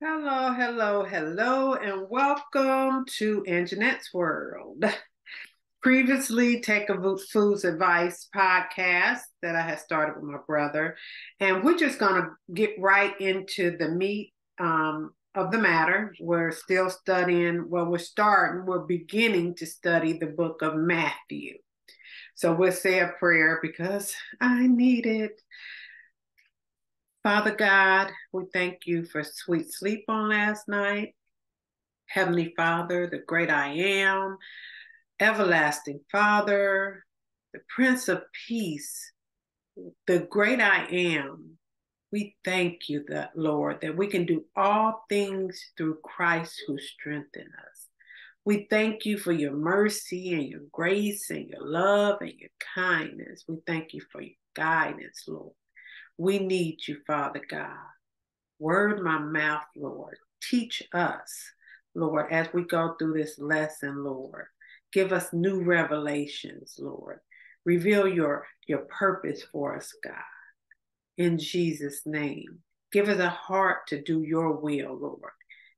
Hello, hello, hello, and welcome to Anjanette's World. Previously, Take a Foods Advice podcast that I had started with my brother, and we're just going to get right into the meat um, of the matter. We're still studying, well, we're starting, we're beginning to study the book of Matthew. So we'll say a prayer because I need it. Father God, we thank you for sweet sleep on last night. Heavenly Father, the great I am, everlasting Father, the Prince of Peace, the great I am. We thank you, that Lord, that we can do all things through Christ who strengthens us. We thank you for your mercy and your grace and your love and your kindness. We thank you for your guidance, Lord. We need you, Father God. Word my mouth, Lord. Teach us, Lord, as we go through this lesson, Lord. Give us new revelations, Lord. Reveal your, your purpose for us, God. In Jesus' name. Give us a heart to do your will, Lord.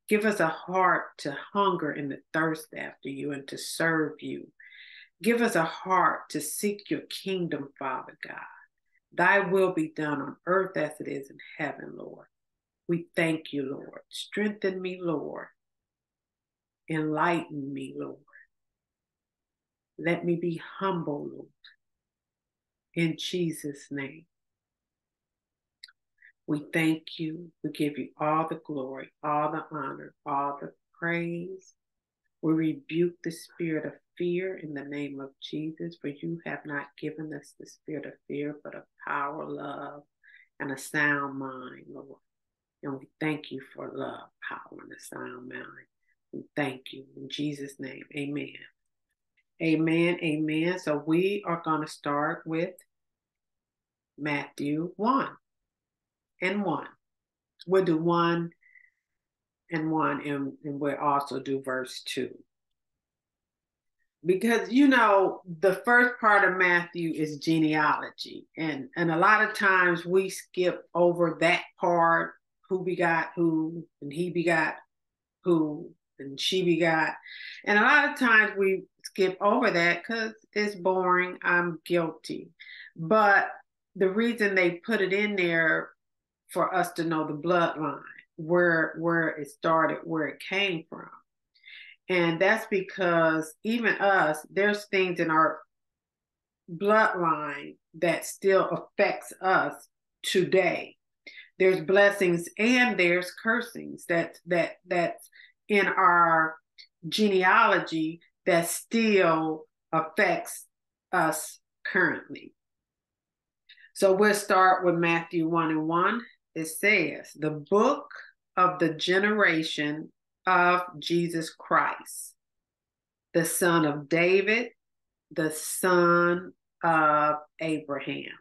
Give us a heart to hunger and to thirst after you and to serve you. Give us a heart to seek your kingdom, Father God. Thy will be done on earth as it is in heaven, Lord. We thank you, Lord. Strengthen me, Lord. Enlighten me, Lord. Let me be humble, Lord. In Jesus' name. We thank you. We give you all the glory, all the honor, all the praise. We rebuke the spirit of fear in the name of Jesus, for you have not given us the spirit of fear, but of power, love, and a sound mind, Lord. And we thank you for love, power, and a sound mind. We thank you in Jesus' name. Amen. Amen. Amen. So we are going to start with Matthew 1 and 1. We'll do 1 and 1, and, and we'll also do verse 2 because you know the first part of matthew is genealogy. And and a lot of times we skip over that part who begot who and he begot who and she begot and a lot of times we skip over that because it's boring i'm guilty. But the reason they put it in there for us to know the bloodline where where it started where it came from and that's because even us, there's things in our bloodline that still affects us today. There's blessings and there's cursings that that that's in our genealogy that still affects us currently. So we'll start with Matthew 1 and 1. It says, The book of the generation of Jesus Christ, the son of David, the son of Abraham.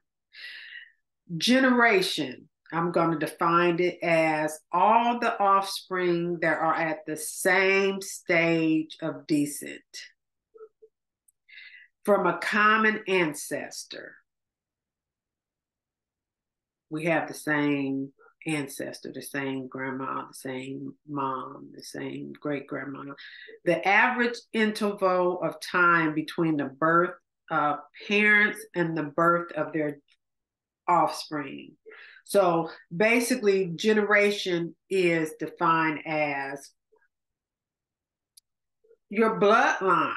Generation, I'm going to define it as all the offspring that are at the same stage of descent from a common ancestor. We have the same ancestor, the same grandma, the same mom, the same great grandma. The average interval of time between the birth of parents and the birth of their offspring. So basically, generation is defined as your bloodline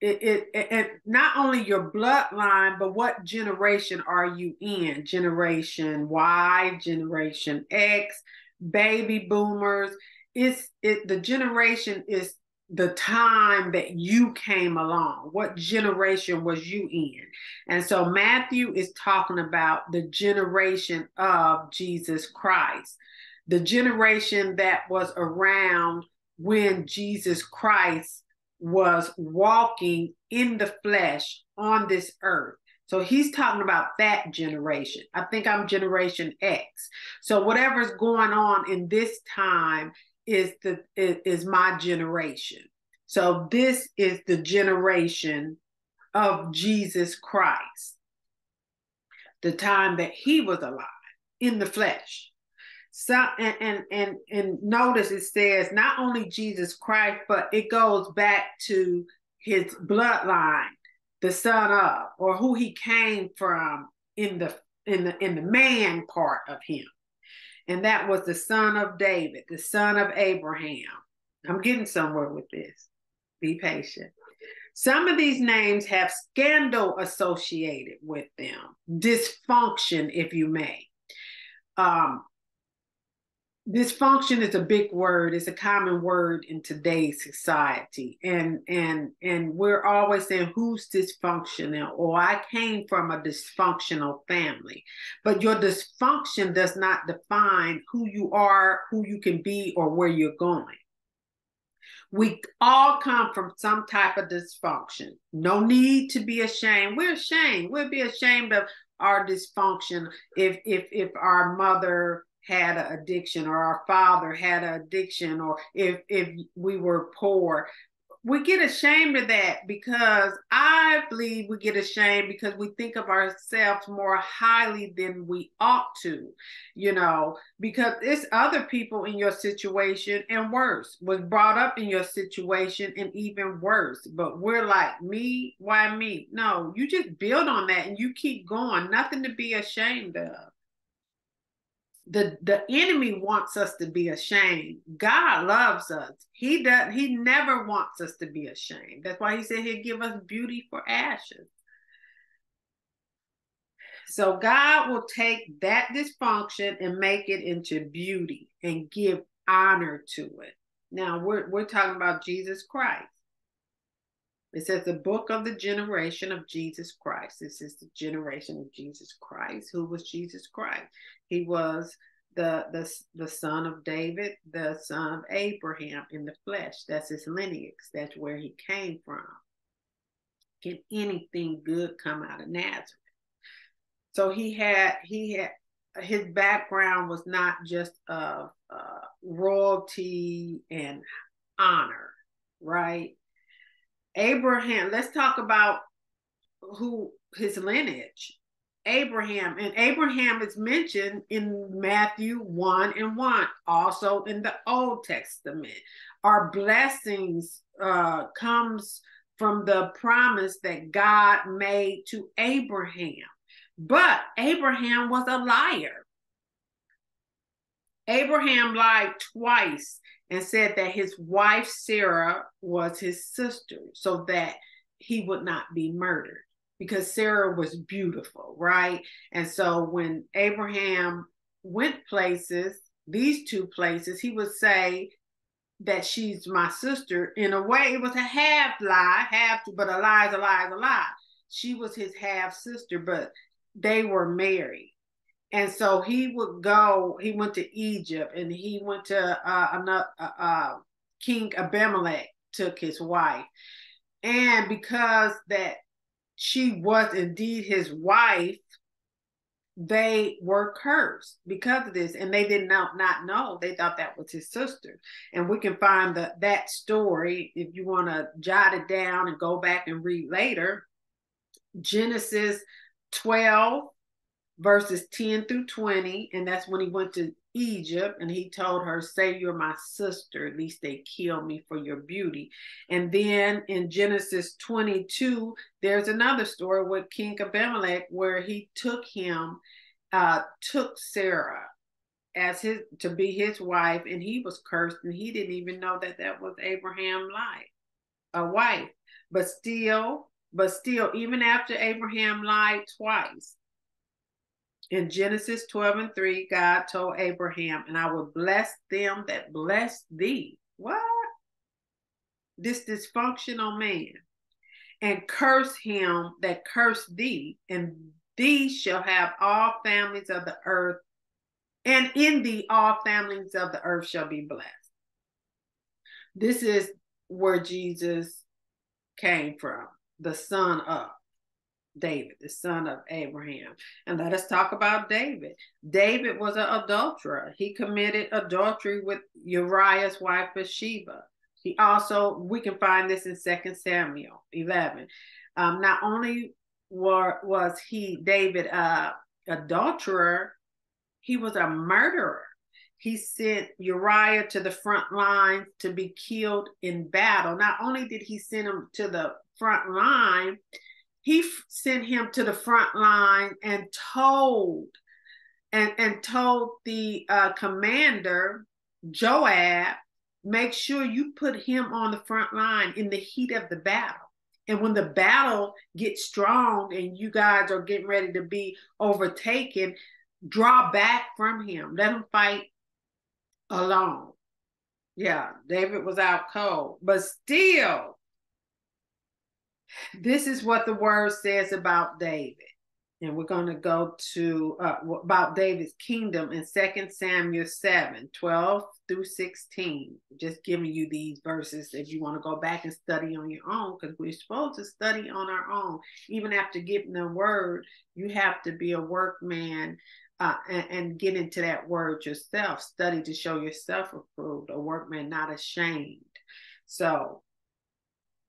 it, it, it, not only your bloodline, but what generation are you in? Generation Y, Generation X, baby boomers. It's it the generation is the time that you came along. What generation was you in? And so Matthew is talking about the generation of Jesus Christ, the generation that was around when Jesus Christ was walking in the flesh on this earth. So he's talking about that generation. I think I'm generation X. So whatever's going on in this time is the is, my generation. So this is the generation of Jesus Christ. The time that he was alive in the flesh. So and, and and and notice it says not only Jesus Christ, but it goes back to his bloodline, the son of, or who he came from in the in the in the man part of him. And that was the son of David, the son of Abraham. I'm getting somewhere with this. Be patient. Some of these names have scandal associated with them, dysfunction, if you may. Um, dysfunction is a big word. It's a common word in today's society. And and and we're always saying who's dysfunctional? Or i came from a dysfunctional family. But your dysfunction does not define who you are who you can be or where you're going. We all come from some type of dysfunction. No need to be ashamed. We're ashamed. We'll be ashamed of our dysfunction if if if our mother had an addiction or our father had an addiction or if if we were poor. We get ashamed of that because I believe we get ashamed because we think of ourselves more highly than we ought to, you know, because it's other people in your situation and worse, was brought up in your situation and even worse. But we're like, me, why me? No, you just build on that and you keep going, nothing to be ashamed of the the enemy wants us to be ashamed. God loves us. He does he never wants us to be ashamed. That's why he said he'll give us beauty for ashes. So god will take that dysfunction and make it into beauty and give honor to it. Now we're, we're talking about jesus christ it says the book of the generation of Jesus Christ. This is the generation of Jesus Christ. Who was Jesus Christ? He was the the the son of David, the son of Abraham in the flesh. That's his lineage. That's where he came from. Can anything good come out of Nazareth? So he had he had his background was not just of uh, royalty and honor, right? Abraham, let's talk about who his lineage. Abraham, and Abraham is mentioned in Matthew 1 and 1, also in the Old Testament. Our blessings uh, comes from the promise that God made to Abraham. But Abraham was a liar. Abraham lied twice and said that his wife Sarah was his sister so that he would not be murdered because Sarah was beautiful, right? And so when Abraham went places, these two places, he would say that she's my sister. In a way, it was a half lie, half, but a lie is a lie is a lie. She was his half sister, but they were married. And so he would go, he went to Egypt and he went to uh, another, uh, uh, King Abimelech took his wife. And because that she was indeed his wife, they were cursed because of this. And they did not, not know. They thought that was his sister. And we can find the, that story if you want to jot it down and go back and read later. Genesis 12 verses 10 through 20. And that's when he went to Egypt and he told her, Say you're my sister, at least they kill me for your beauty. And then in Genesis 22, there's another story with King Abimelech where he took him, uh, took Sarah as his to be his wife, and he was cursed, and he didn't even know that that was Abraham' life, a wife. But still, but still, even after Abraham lied twice, in Genesis 12 and 3, God told Abraham, and I will bless them that bless thee. What? This dysfunctional man. And curse him that curse thee, and thee shall have all families of the earth, and in thee all families of the earth shall be blessed. This is where Jesus came from, the son of. David, the son of Abraham. And let us talk about David. David was an adulterer. He committed adultery with Uriah's wife Bathsheba. He also, we can find this in Second Samuel 11. Um, not only were, was he, David, a adulterer, he was a murderer. he sent Uriah to the front line to be killed in battle. Not only did he send him to the front line, he f- sent him to the front line and told and and told the uh, commander Joab, make sure you put him on the front line in the heat of the battle. And when the battle gets strong and you guys are getting ready to be overtaken, draw back from him. Let him fight alone. Yeah, David was out cold, but still, this is what the word says about David. And we're going to go to uh, about David's kingdom in Second Samuel 7 12 through 16. Just giving you these verses if you want to go back and study on your own, because we're supposed to study on our own. Even after getting the word, you have to be a workman uh, and, and, get into that word yourself. Study to show yourself approved, a workman not ashamed. So,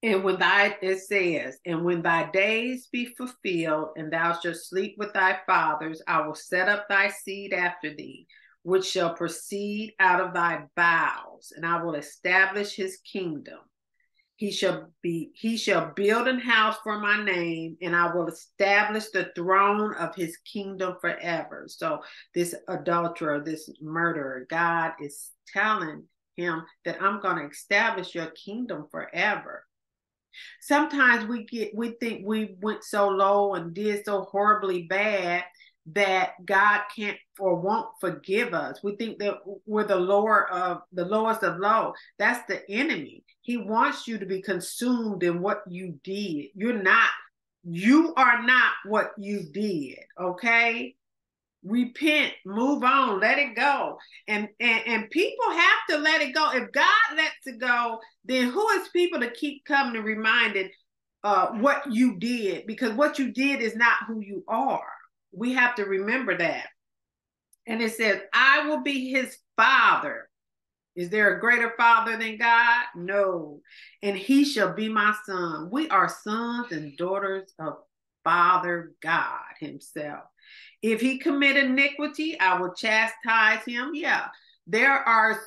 and when thy, it says, and when thy days be fulfilled, and thou shalt sleep with thy fathers, I will set up thy seed after thee, which shall proceed out of thy bowels, and I will establish his kingdom. He shall be he shall build an house for my name and i will establish the throne of his kingdom forever. So this adulterer this murderer god is telling him that i'm going to establish your kingdom forever sometimes we get we think we went so low and did so horribly bad that God can't or won't forgive us. We think that we're the lower of the lowest of low. That's the enemy. He wants you to be consumed in what you did. You're not, you are not what you did. Okay. Repent, move on, let it go. And, and and people have to let it go. If God lets it go, then who is people to keep coming and reminded uh, what you did? Because what you did is not who you are we have to remember that. And it says, I will be his father. Is there a greater father than God? No. And he shall be my son. We are sons and daughters of Father God himself. If he commit iniquity, I will chastise him. Yeah, there are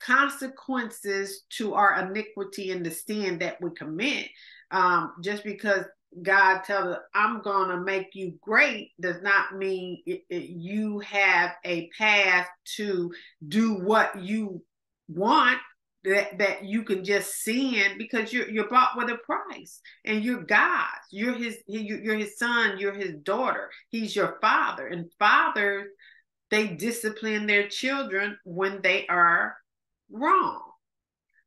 consequences to our iniquity and the sin that we commit. Um, just because God tells us, I'm going to make you great, does not mean it, it, you have a path to do what you want. That, that you can just sin because you're you're bought with a price and you're God's. You're his you're his son. You're his daughter. He's your father. And fathers, they discipline their children when they are wrong.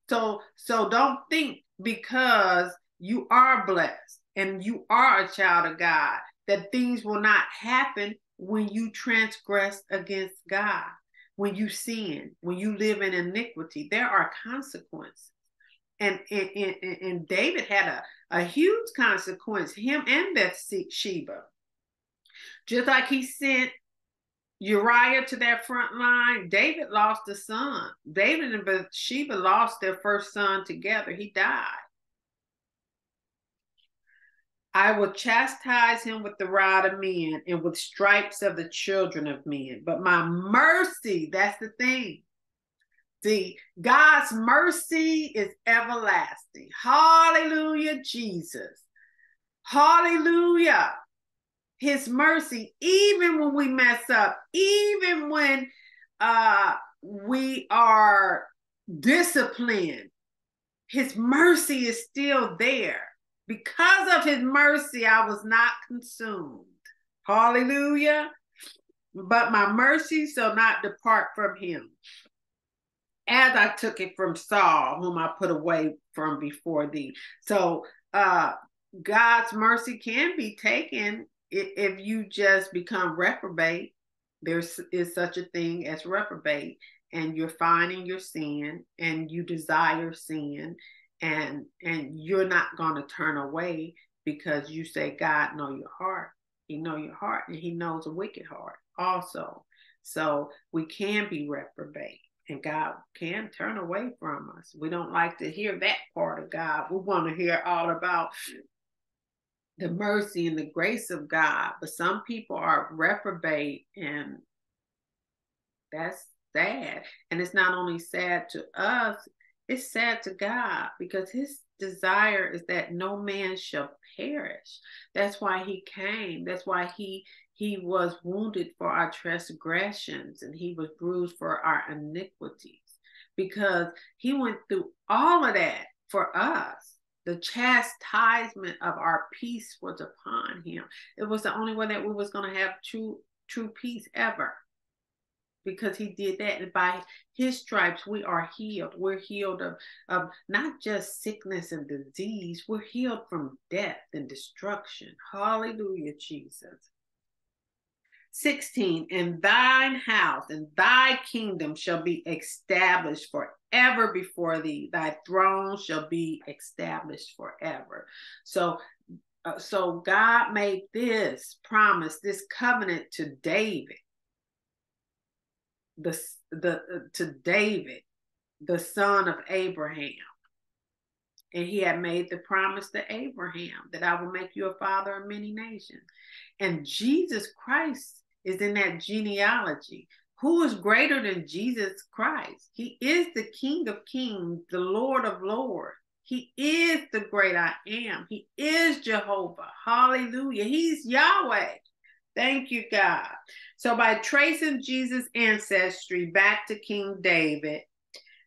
So so don't think because you are blessed and you are a child of God, that things will not happen when you transgress against God, when you sin, when you live in iniquity. There are consequences. And, and, and, and David had a, a huge consequence, him and Bathsheba. Just like he sent Uriah to that front line, David lost a son. David and Bathsheba lost their first son together. He died. I will chastise him with the rod of men and with stripes of the children of men. But my mercy, that's the thing. See, God's mercy is everlasting. Hallelujah, Jesus. Hallelujah. His mercy, even when we mess up, even when uh, we are disciplined, his mercy is still there. Because of his mercy, I was not consumed. Hallelujah. But my mercy shall not depart from him. As I took it from Saul, whom I put away from before thee. So uh God's mercy can be taken if you just become reprobate. There is such a thing as reprobate, and you're finding your sin and you desire sin and and you're not going to turn away because you say god know your heart. He know your heart and he knows a wicked heart also. So we can be reprobate and god can turn away from us. We don't like to hear that part of god. We want to hear all about the mercy and the grace of god but some people are reprobate and that's sad. And it's not only sad to us, it's sad to God because his desire is that no man shall perish. That's why he came. That's why he he was wounded for our transgressions and he was bruised for our iniquities because he went through all of that for us. The chastisement of our peace was upon him. It was the only way that we was going to have true true peace ever because he did that. And by his stripes, we are healed. We're healed of, of not just sickness and disease, we're healed from death and destruction. Hallelujah, Jesus. 16, and thine house and thy kingdom shall be established forever before thee. Thy throne shall be established forever. So, uh, so God made this promise, this covenant to David the the uh, to David, the son of Abraham. And he had made the promise to Abraham that I will make you a father of many nations. And Jesus Christ is in that genealogy. Who is greater than Jesus Christ? He is the King of Kings, the Lord of Lords. He is the great I am. He is Jehovah. Hallelujah. He's Yahweh. Thank you, God. So, by tracing Jesus' ancestry back to King David,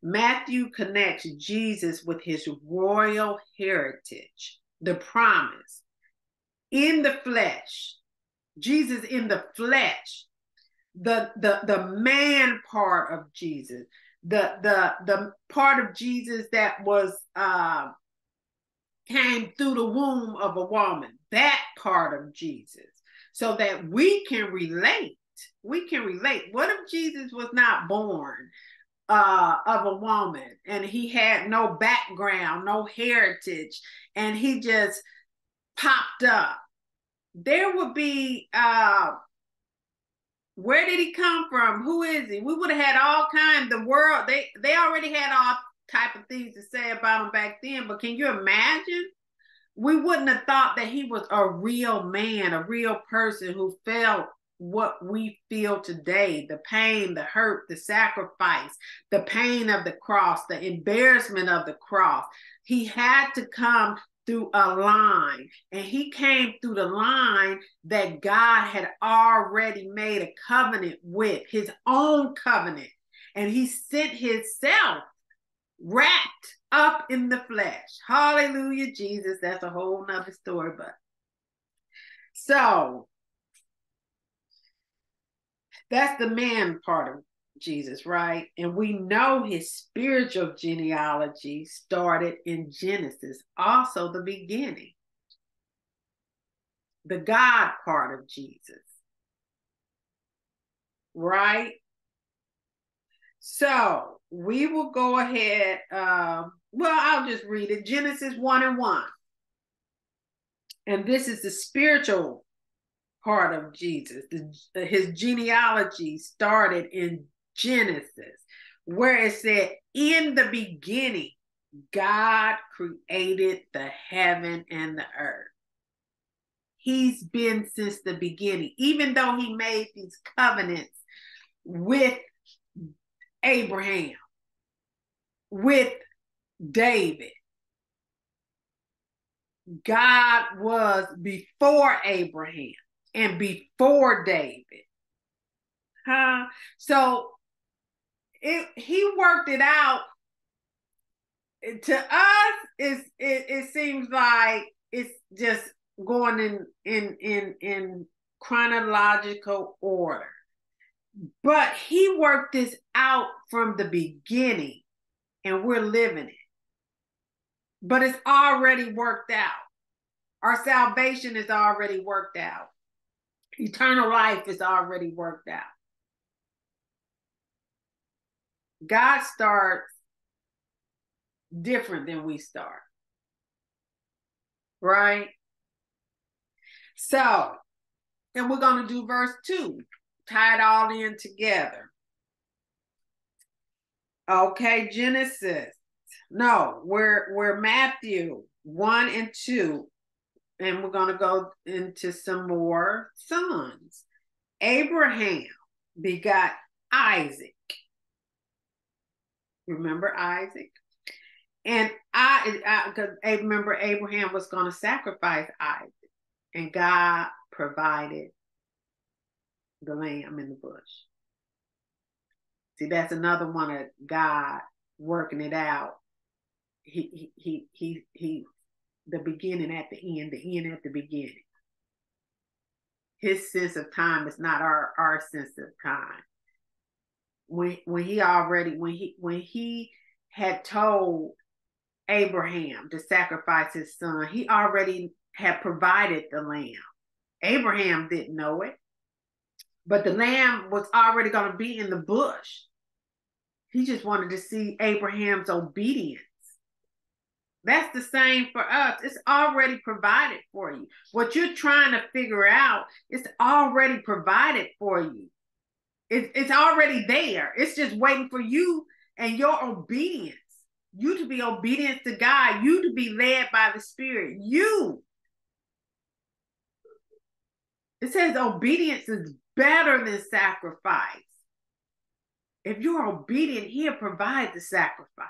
Matthew connects Jesus with his royal heritage, the promise in the flesh, Jesus in the flesh, the the the man part of Jesus, the the the part of Jesus that was uh, came through the womb of a woman, that part of Jesus so that we can relate. We can relate. What if Jesus was not born uh, of a woman and he had no background, no heritage, and he just popped up? There would be uh, where did he come from? Who is he? We would have had all kinds. The world they they already had all type of things to say about him back then. But can you imagine we wouldn't have thought that he was a real man, a real person who felt what we feel today the pain, the hurt, the sacrifice, the pain of the cross, the embarrassment of the cross. He had to come through a line, and he came through the line that God had already made a covenant with, his own covenant. And he sent himself wrapped up in the flesh. Hallelujah, Jesus. That's a whole nother story, but so that's the man part of Jesus, right? And we know his spiritual genealogy started in Genesis, also the beginning, the God part of Jesus, right? So we will go ahead. Uh, well, I'll just read it Genesis 1 and 1. And this is the spiritual part of Jesus. The, his genealogy started in Genesis, where it said, In the beginning, God created the heaven and the earth. He's been since the beginning, even though he made these covenants with Abraham, with David. God was before Abraham and before David. Huh? So it he worked it out. To us, it, it seems like it's just going in in in in chronological order. But he worked this out from the beginning, and we're living it. But it's already worked out. Our salvation is already worked out. Eternal life is already worked out. God starts different than we start. Right? So, and we're going to do verse 2 tie it all in together. Okay, Genesis. No, we're we're Matthew 1 and 2. And we're going to go into some more sons. Abraham begot Isaac. Remember Isaac? And I, because I, remember Abraham was going to sacrifice Isaac, and God provided the lamb in the bush. See, that's another one of God working it out. He, he, he, he, he, the beginning at the end, the end at the beginning. His sense of time is not our, our sense of time. When, when he already, when he, when he had told Abraham to sacrifice his son, he already had provided the lamb. Abraham didn't know it, but the lamb was already going to be in the bush. He just wanted to see Abraham's obedience. That's the same for us. It's already provided for you. What you're trying to figure out it's already provided for you. It, it's already there. It's just waiting for you and your obedience. You to be obedient to God, you to be led by the Spirit. You. It says obedience is better than sacrifice. If you're obedient, He'll provide the sacrifice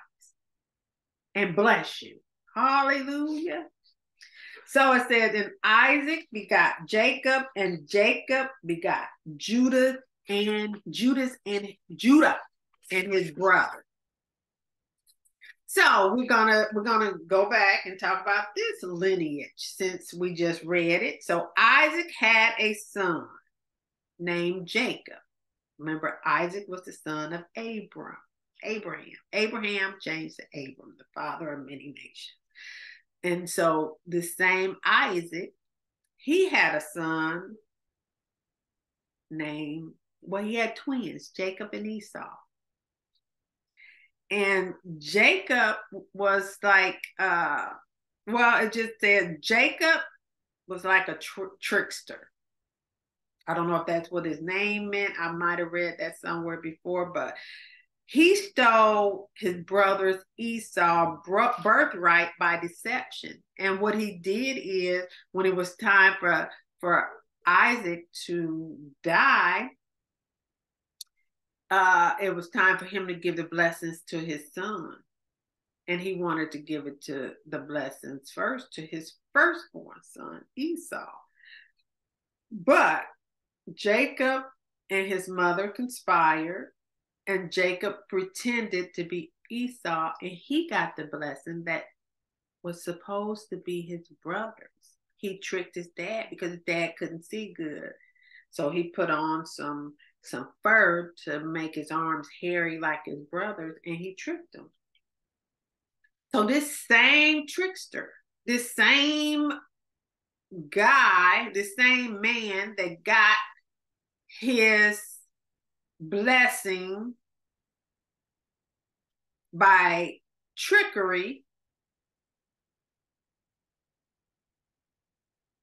and bless you. Hallelujah. So it says, and Isaac begot Jacob, and Jacob begot Judah and Judas and Judah and his brother. So we're gonna we're gonna go back and talk about this lineage since we just read it. So Isaac had a son named Jacob. Remember, Isaac was the son of Abram. Abraham. Abraham changed to Abram, the father of many nations. And so the same Isaac, he had a son named, well, he had twins, Jacob and Esau. And Jacob was like, uh, well, it just said Jacob was like a tr- trickster. I don't know if that's what his name meant. I might have read that somewhere before, but he stole his brother's Esau birthright by deception. And what he did is when it was time for, for Isaac to die, uh, it was time for him to give the blessings to his son. And he wanted to give it to the blessings first to his firstborn son, Esau. But Jacob and his mother conspired and Jacob pretended to be Esau, and he got the blessing that was supposed to be his brother's. He tricked his dad because his dad couldn't see good. So he put on some some fur to make his arms hairy like his brother's, and he tricked him. So this same trickster, this same guy, the same man that got his blessing by trickery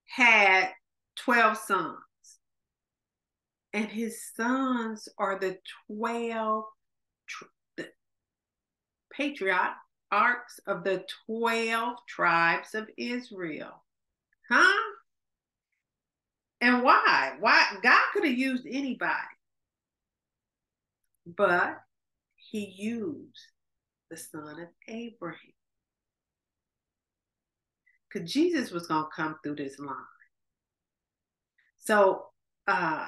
had 12 sons. And his sons are the 12 tr- the patriarchs of the 12 tribes of Israel. Huh? And why? Why God could have used anybody but he used the son of Abraham. Because Jesus was going to come through this line. So uh,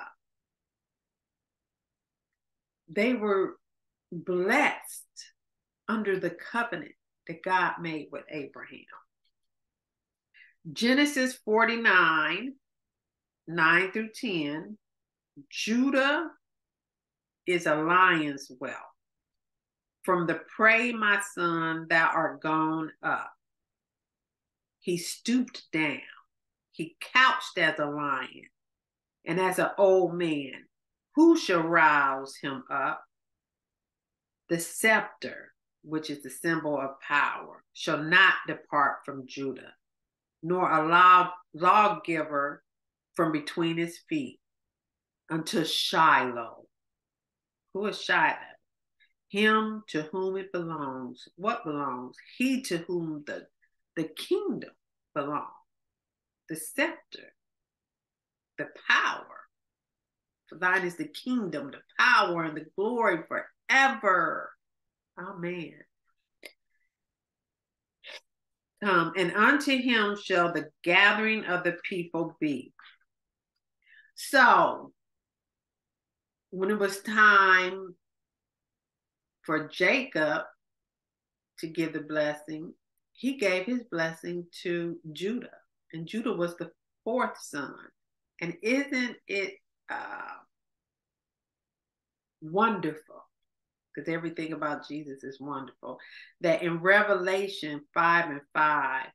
they were blessed under the covenant that God made with Abraham. Genesis 49, 9 through 10, Judah is a lion's whelp. From the prey, my son, thou art gone up. He stooped down. He couched as a lion and as an old man. Who shall rouse him up? The scepter, which is the symbol of power, shall not depart from Judah, nor a law, lawgiver from between his feet unto Shiloh who is Shiloh? Him to whom it belongs. What belongs? He to whom the, the kingdom belongs. The scepter, the power. For thine is the kingdom, the power, and the glory forever. Amen. Um, and unto him shall the gathering of the people be. So, when it was time for Jacob to give the blessing, he gave his blessing to Judah. And Judah was the fourth son. And isn't it uh, wonderful? Because everything about Jesus is wonderful. That in Revelation 5 and 5,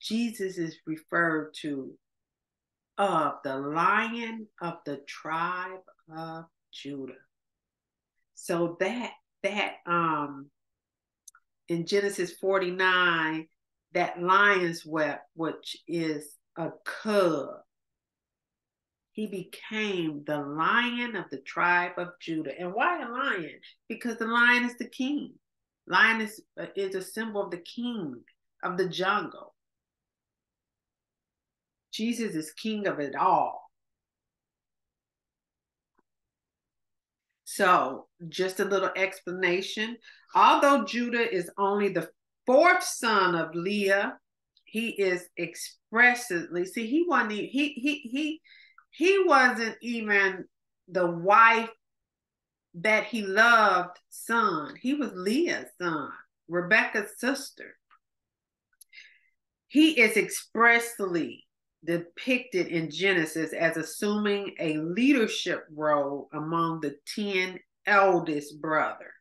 Jesus is referred to of the lion of the tribe of Judah. So that that um in Genesis 49, that lion's whelp, which is a cub, he became the lion of the tribe of Judah. And why a lion? Because the lion is the king. Lion is, uh, is a symbol of the king of the jungle. Jesus is king of it all. So, just a little explanation. Although Judah is only the fourth son of Leah, he is expressly see he wasn't he he he he wasn't even the wife that he loved son. He was Leah's son, Rebecca's sister. He is expressly depicted in Genesis as assuming a leadership role among the 10 eldest brothers,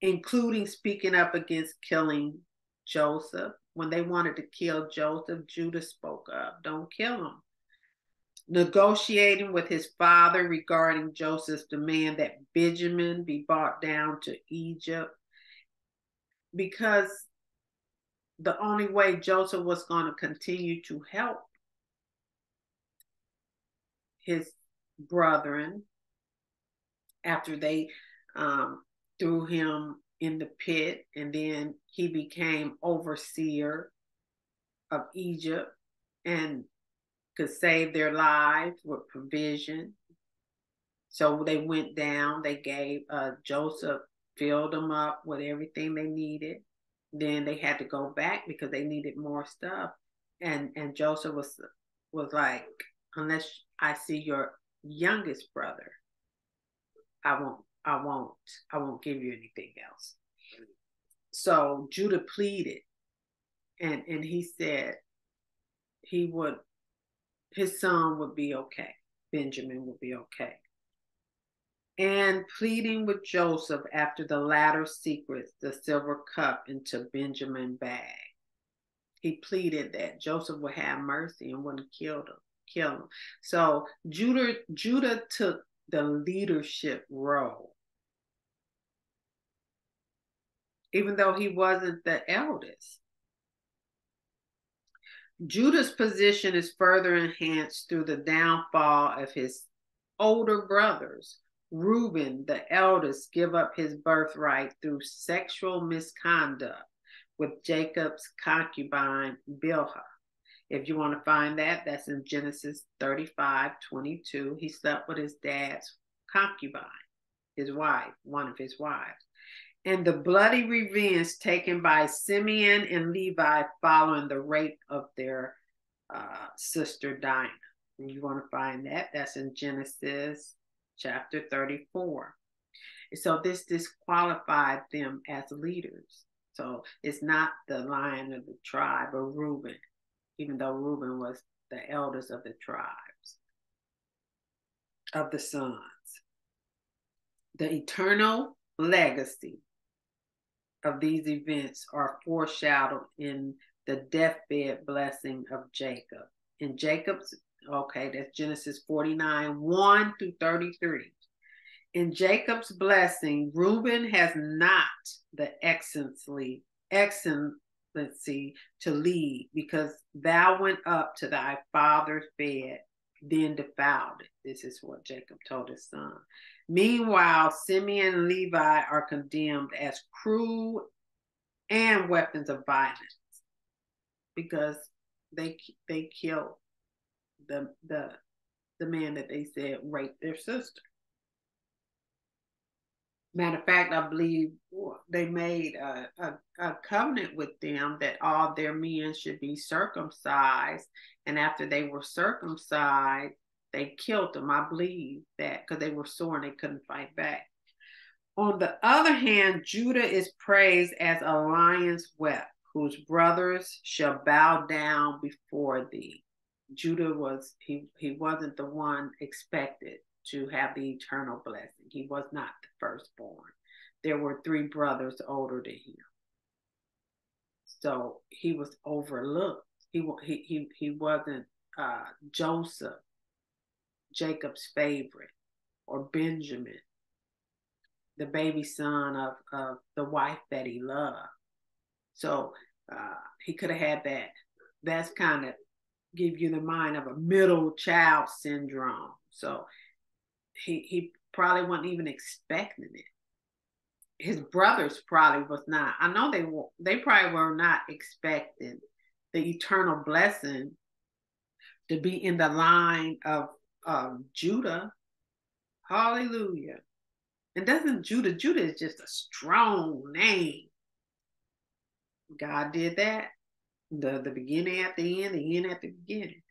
including speaking up against killing Joseph. When they wanted to kill Joseph, Judah spoke up, don't kill him. Negotiating with his father regarding Joseph's demand that Benjamin be brought down to Egypt because the only way Joseph was going to continue to help his brethren after they um, threw him in the pit, and then he became overseer of Egypt and could save their lives with provision. So they went down, they gave uh, Joseph, filled them up with everything they needed. Then they had to go back because they needed more stuff. And and Joseph was was like, unless I see your youngest brother, I won't, I won't, I won't give you anything else. So Judah pleaded, and and he said he would, his son would be okay. Benjamin would be okay. And pleading with Joseph after the latter secrets the silver cup into Benjamin's bag. He pleaded that Joseph would have mercy and wouldn't kill him kill him. So Judah Judah took the leadership role. Even though he wasn't the eldest. Judah's position is further enhanced through the downfall of his older brothers. Reuben, the eldest, give up his birthright through sexual misconduct with Jacob's concubine Bilhah. If you want to find that, that's in Genesis 35 22. He slept with his dad's concubine, his wife, one of his wives. And the bloody revenge taken by Simeon and Levi following the rape of their uh, sister Dinah. And you want to find that, that's in Genesis chapter 34. So this disqualified them as leaders. So it's not the lion of the tribe of Reuben even though Reuben was the eldest of the tribes of the sons. The eternal legacy of these events are foreshadowed in the deathbed blessing of Jacob. In Jacob's, okay, that's Genesis 49 1 through 33. In Jacob's blessing, Reuben has not the excellency, excellent, see, to lead, because thou went up to thy father's bed, then defiled it. This is what Jacob told his son. Meanwhile, Simeon and Levi are condemned as cruel and weapons of violence because they they killed the the the man that they said raped their sister. Matter of fact, I believe they made a, a, a, covenant with them that all their men should be circumcised. And after they were circumcised, they killed them. I believe that because they were sore and they couldn't fight back. On the other hand, Judah is praised as a lion's whelp, whose brothers shall bow down before thee. Judah was he he wasn't the one expected to have the eternal blessing. He was not the firstborn. There were three brothers older than him. So he was overlooked. He he he, he wasn't uh, Joseph, Jacob's favorite, or Benjamin, the baby son of, of the wife that he loved. So uh, he could have had that. That's kind of give you the mind of a middle child syndrome. So he he probably wasn't even expecting it. His brothers probably was not. I know they were. They probably were not expecting the eternal blessing to be in the line of um, Judah. Hallelujah. And doesn't Judah? Judah is just a strong name. God did that. The the beginning at the end, the end at the beginning.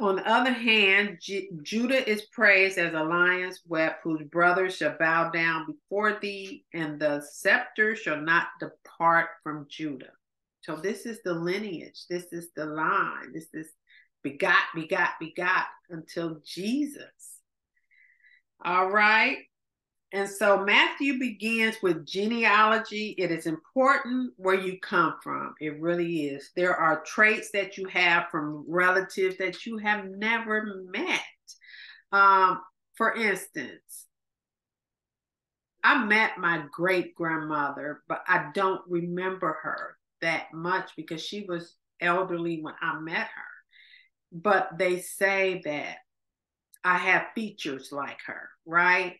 On the other hand, J- Judah is praised as a lion's whelp, whose brothers shall bow down before thee, and the scepter shall not depart from Judah. So this is the lineage. This is the line. This is begot, begot, begot until Jesus. All right. And so Matthew begins with genealogy. It is important where you come from. It really is. There are traits that you have from relatives that you have never met. Um, for instance, I met my great grandmother, but I don't remember her that much because she was elderly when I met her. But they say that I have features like her, right?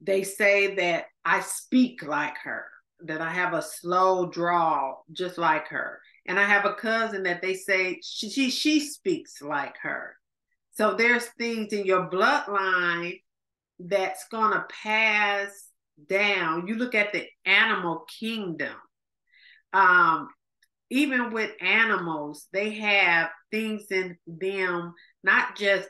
They say that I speak like her, that I have a slow drawl just like her. And I have a cousin that they say she, she, she speaks like her. So there's things in your bloodline that's going to pass down. You look at the animal kingdom. Um, even with animals, they have things in them, not just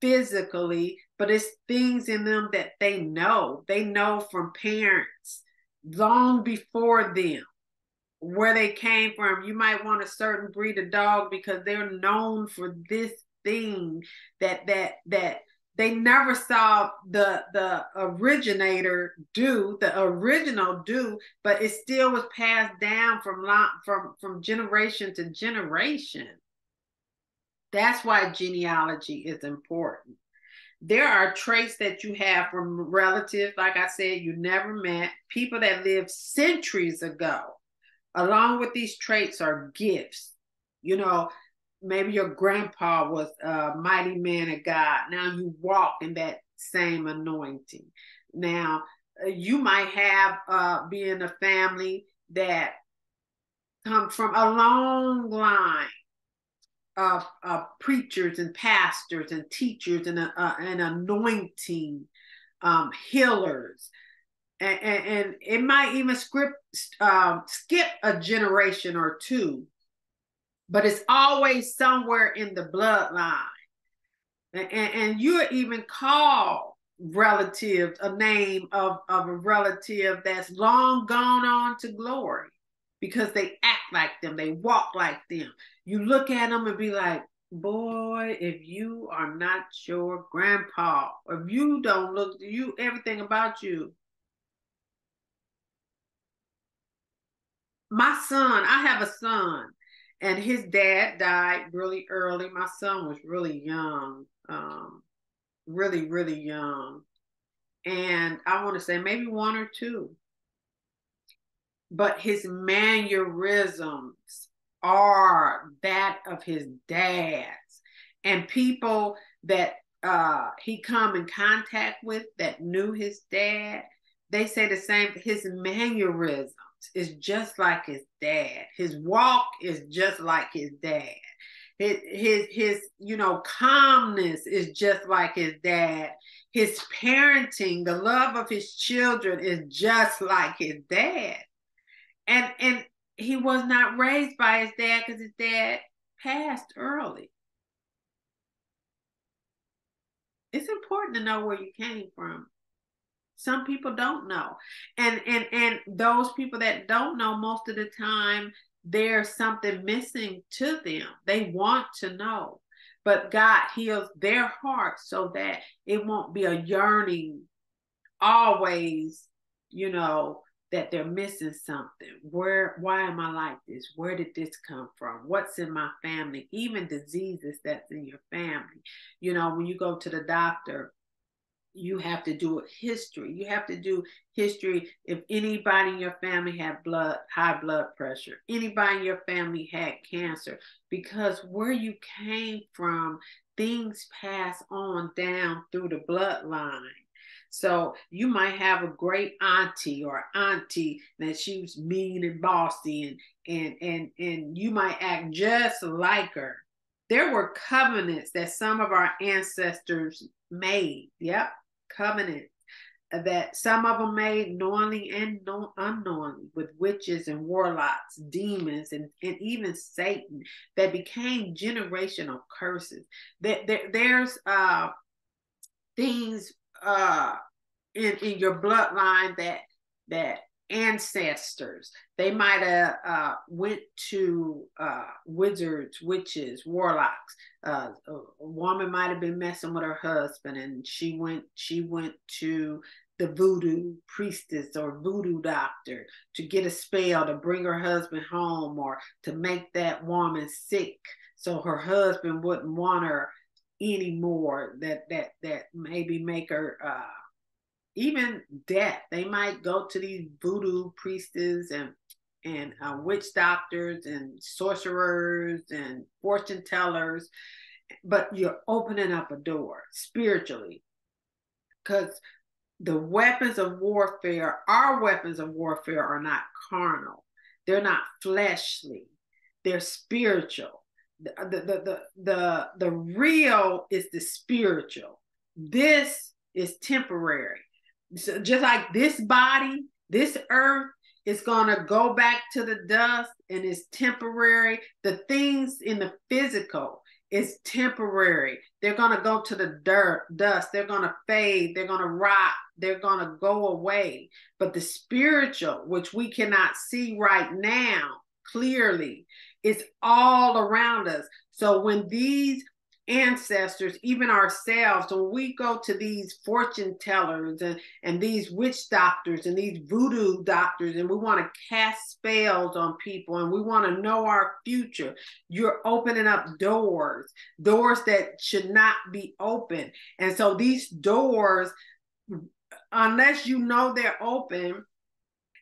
physically, but it's things in them that they know. They know from parents long before them where they came from. You might want a certain breed of dog because they're known for this thing that that that they never saw the the originator do the original do but it still was passed down from from from generation to generation that's why genealogy is important. There are traits that you have from relatives, like I said, you never met, people that lived centuries ago. Along with these traits are gifts. You know, maybe your grandpa was a mighty man of God. Now you walk in that same anointing. Now, uh, you might have uh, be in a family that come from a long line of, of preachers and pastors and teachers and, uh, and anointing um, healers. And, and, and, it might even script, um, skip a generation or two, but it's always somewhere in the bloodline. And, and, and you're even called relative, a name of, of a relative that's long gone on to glory because they act like them, they walk like them. You look at them and be like, boy, if you are not your grandpa, if you don't look, you everything about you. My son, I have a son, and his dad died really early. My son was really young, um, really, really young. And I want to say maybe one or two but his mannerisms are that of his dad's. And people that uh, he come in contact with that knew his dad, they say the same. His mannerisms is just like his dad. His walk is just like his dad. His his his you know calmness is just like his dad. his parenting, the love of his children is just like his dad. And and he was not raised by his dad because his dad passed early. It's important to know where you came from. Some people don't know. And and and those people that don't know most of the time there's something missing to them. They want to know. But God heals their heart so that it won't be a yearning always, you know, that they're missing something. Where, why am I like this? Where did this come from? What's in my family? Even diseases that's in your family. You know, when you go to the doctor, you have to do a history. You have to do history if anybody in your family had blood, high blood pressure, anybody in your family had cancer, because where you came from, things pass on down through the bloodline. So you might have a great auntie or auntie that she was mean and bossy and and and and you might act just like her. There were covenants that some of our ancestors made. Yep, covenant that some of them made knowingly and unknowingly with witches and warlocks, demons, and, and even Satan that became generational curses. That there, there's uh, things uh, in in your bloodline that that ancestors they might have uh, went to uh, wizards witches warlocks. Uh, a woman might have been messing with her husband and she went she went to the voodoo priestess or voodoo doctor to get a spell to bring her husband home or to make that woman sick. So her husband wouldn't want her anymore that that that maybe make her uh even death. They might go to these voodoo priestesses and and uh, witch doctors and sorcerers and fortune tellers, but you're opening up a door spiritually because the weapons of warfare, our weapons of warfare, are not carnal. They're not fleshly. They're spiritual. The, the, the, the, the, real is the spiritual. This is temporary so just like this body, this earth is going to go back to the dust and it's temporary. The things in the physical is temporary. They're going to go to the dirt, dust. They're going to fade. They're going to rot. They're going to go away. But the spiritual, which we cannot see right now clearly, is all around us. So when these ancestors, even ourselves, when we go to these fortune tellers and, and these witch doctors and these voodoo doctors, and we want to cast spells on people and we want to know our future, you're opening up doors, doors that should not be open. And so these doors, unless you know they're open,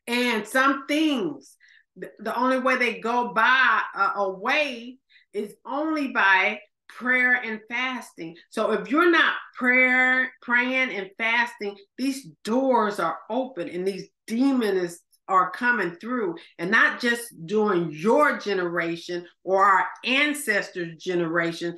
and some things, the only way they go by uh, away is only by prayer and fasting. So if you're not prayer, praying and fasting, these doors are open and these demons are coming through and not just during your generation or our ancestors' generation.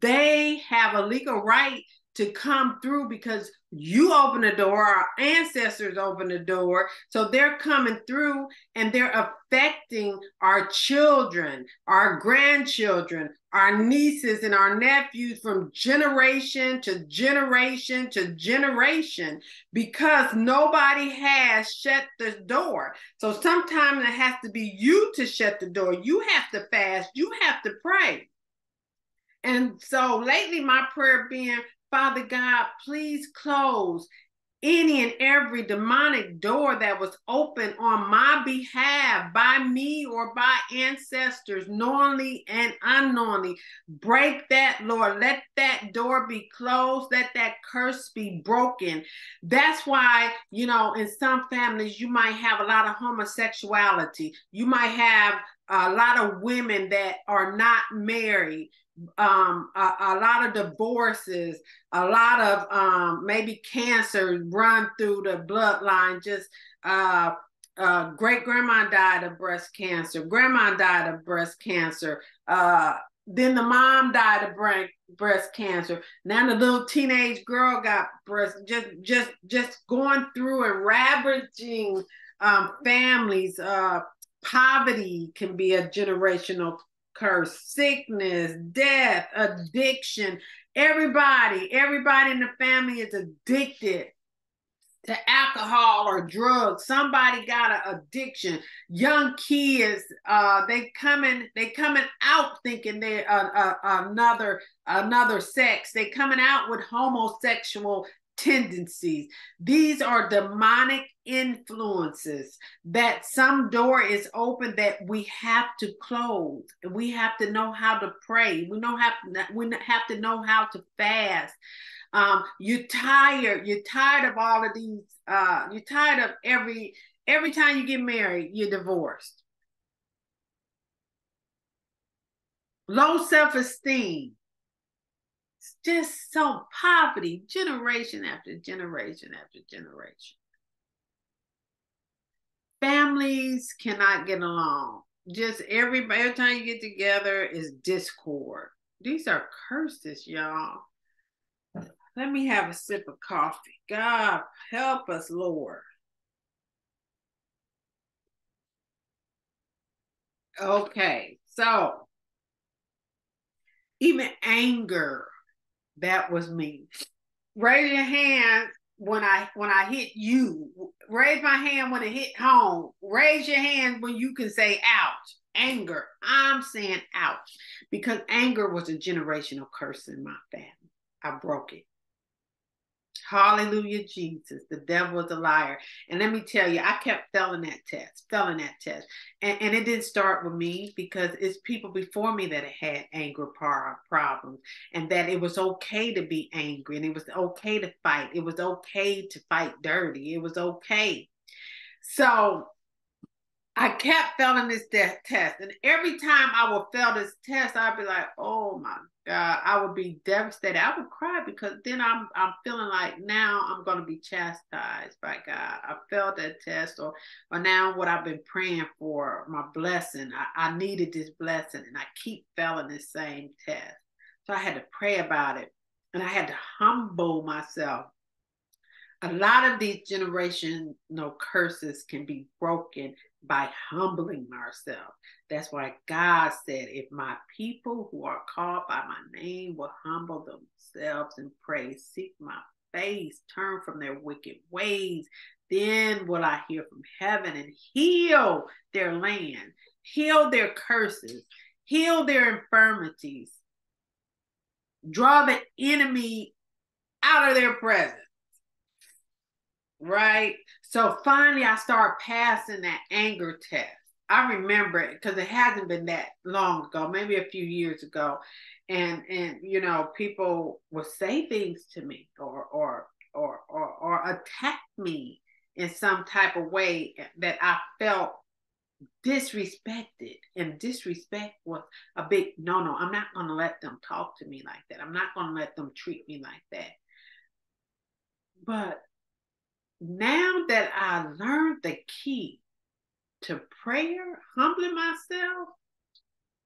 They have a legal right to come through because you open the door, our ancestors open the door. So they're coming through and they're affecting our children, our grandchildren, our nieces, and our nephews from generation to generation to generation because nobody has shut the door. So sometimes it has to be you to shut the door. You have to fast, you have to pray. And so lately, my prayer being, Father God, please close any and every demonic door that was open on my behalf by me or by ancestors, knowingly and unknowingly. Break that, Lord. Let that door be closed. Let that curse be broken. That's why, you know, in some families, you might have a lot of homosexuality. You might have a lot of women that are not married um, a, a, lot of divorces, a lot of um, maybe cancer run through the bloodline. Just uh, uh, great grandma died of breast cancer, grandma died of breast cancer, uh, then the mom died of breast breast cancer. Now the little teenage girl got breast just just just going through and ravaging um, families. Uh, poverty can be a generational curse, sickness, death, addiction. Everybody, everybody in the family is addicted to alcohol or drugs. Somebody got an addiction. Young kids, uh, they coming, they coming out thinking they're uh, uh, another another sex. They coming out with homosexual tendencies. These are demonic influences that some door is open that we have to close. We have to know how to pray. We know how we have to know how to fast. Um, you're tired. You're tired of all of these. Uh, you're tired of every every time you get married, you're divorced. Low self esteem. Just so poverty, generation after generation after generation. Families cannot get along. Just every every time you get together is discord. These are curses, y'all. Let me have a sip of coffee. God, help us, Lord. Okay, so even anger, that was me. Raise your hand when I when I hit you. Raise my hand when it hit home. Raise your hand when you can say ouch. Anger. I'm saying ouch because anger was a generational curse in my family. I broke it. Hallelujah, Jesus. The devil is a liar. And let me tell you, I kept failing that test, failing that test. And, and it didn't start with me because it's people before me that had anger problems and that it was okay to be angry and it was okay to fight. It was okay to fight dirty. It was okay. So I kept failing this test. And every time I would fail this test, I'd be like, oh my God, I would be devastated. I would cry because then I'm I'm feeling like now I'm gonna be chastised by God. I failed that test or or now what I've been praying for, my blessing. I, I needed this blessing and I keep failing the same test. So I had to pray about it and I had to humble myself a lot of these generational curses can be broken by humbling ourselves. That's why God said, if my people who are called by my name will humble themselves and pray, seek my face, turn from their wicked ways, then will I hear from heaven and heal their land, heal their curses, heal their infirmities, draw the enemy out of their presence right? So finally, I start passing that anger test. I remember it because it hasn't been that long ago, maybe a few years ago, and and you know people would say things to me or or or or, or attack me in some type of way that I felt disrespected and disrespect was a big no no i'm not going to let them talk to me like that. I'm not going to let them treat me like that. But now that I learned the key to prayer, humbling myself,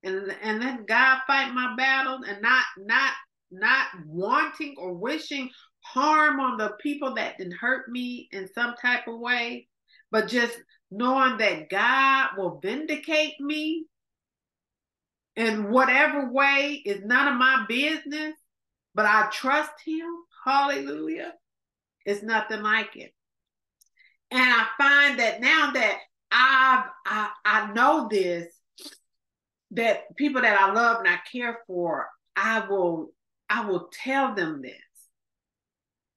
and and let God fight my battles, and not not not wanting or wishing harm on the people that didn't hurt me in some type of way, but just knowing that God will vindicate me in whatever way is none of my business, but I trust Him. Hallelujah. It's nothing like it. And I find that now that I've I, I know this, that people that I love and I care for, I will I will tell them this.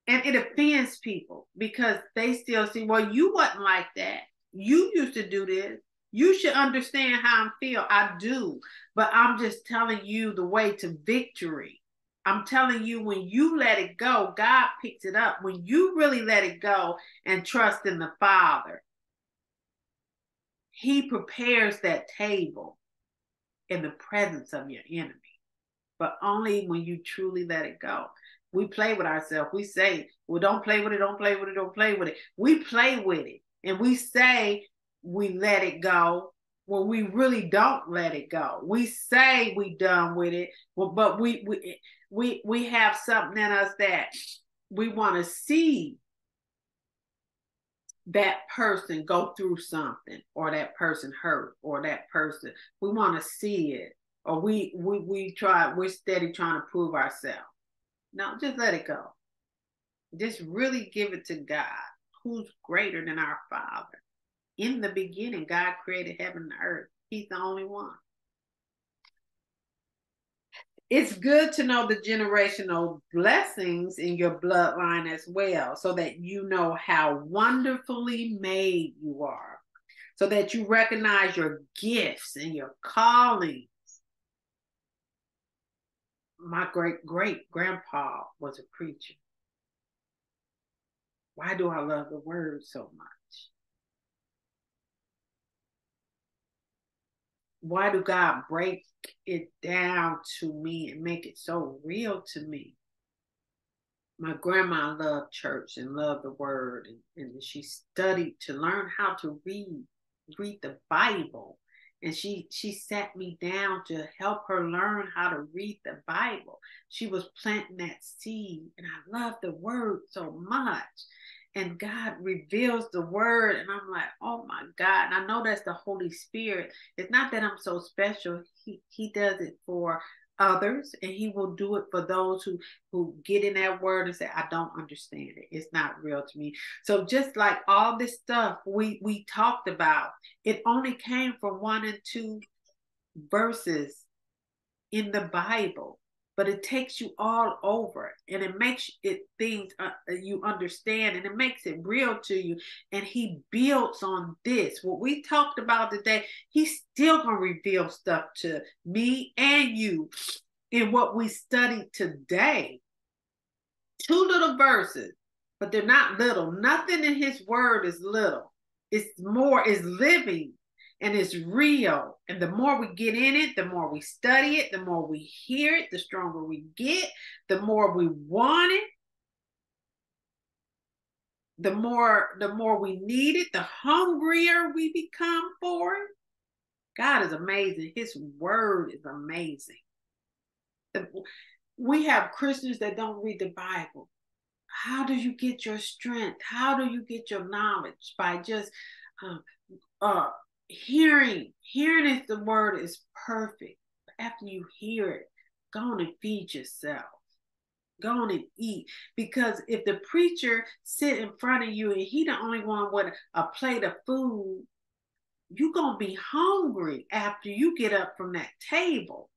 And it offends people because they still see, well, you wasn't like that. You used to do this. You should understand how I feel. I do. But I'm just telling you the way to victory. I'm telling you, when you let it go, God picks it up. When you really let it go and trust in the Father, He prepares that table in the presence of your enemy. But only when you truly let it go. We play with ourselves. We say, well, don't play with it, don't play with it, don't play with it. We play with it. And we say we let it go. when we really don't let it go. We say we done with it, but we we we we have something in us that we want to see that person go through something or that person hurt or that person we want to see it or we we we try we're steady trying to prove ourselves. No just let it go. Just really give it to god who's greater than our father. In the beginning god created heaven and earth. He's the only one it's good to know the generational blessings in your bloodline as well, so that you know how wonderfully made you are, so that you recognize your gifts and your callings. My great great grandpa was a preacher. Why do I love the word so much? Why do God break it down to me and make it so real to me. My grandma loved church and loved the word, and, and she studied to learn how to read, read the Bible. And she she sat me down to help her learn how to read the Bible. She was planting that seed, and I love the word so much and God reveals the word. And I'm like, oh my God. And I know that's the Holy Spirit. It's not that I'm so special. He he does it for others and he will do it for those who who get in that word and say i don't understand it it's not real to me so just like all this stuff we we talked about it only came from one and two verses in the bible but it takes you all over and it makes it things uh, you understand and it makes it real to you and he builds on this. What we talked about today he's still going to reveal stuff to me and you in what we studied today. Two little verses but they're not little. Nothing in his word is little. It's more is living and it's real. And the more we get in it, the more we study it, the more we hear it, the stronger we get, the more we want it. The more the more we need it, the hungrier we become for it. God is amazing. His word is amazing. We have Christians that don't read the Bible. How do you get your strength? How do you get your knowledge? By just uh, uh, hearing, hearing if the word is perfect. After you hear it, go on and feed yourself. Go on and eat. Because if the preacher sit in front of you and he the only one with a plate of food, you're gonna be hungry after you get up from that table.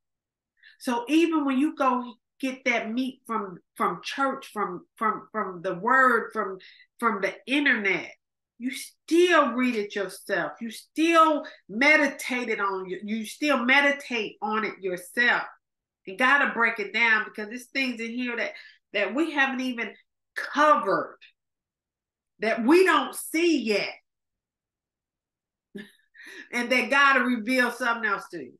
So even when you go get that meat from from church, from from from the word, from from the internet, you still read it yourself. You still meditated on you. You still meditate on it yourself. You gotta break it down because there's things in here that that we haven't even covered that we don't see yet. and that God will reveal something else to you.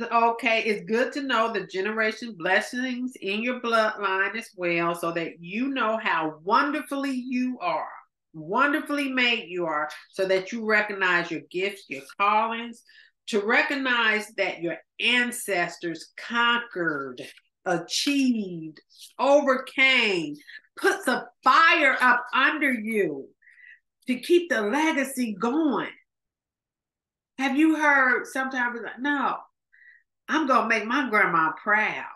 Okay, it's good to know the generation blessings in your bloodline as well, so that you know how wonderfully you are, wonderfully made you are, so that you recognize your gifts, your callings, to recognize that your ancestors conquered, achieved, overcame, puts a fire up under you to keep the legacy going. Have you heard sometimes like, no, I'm going to make my grandma proud.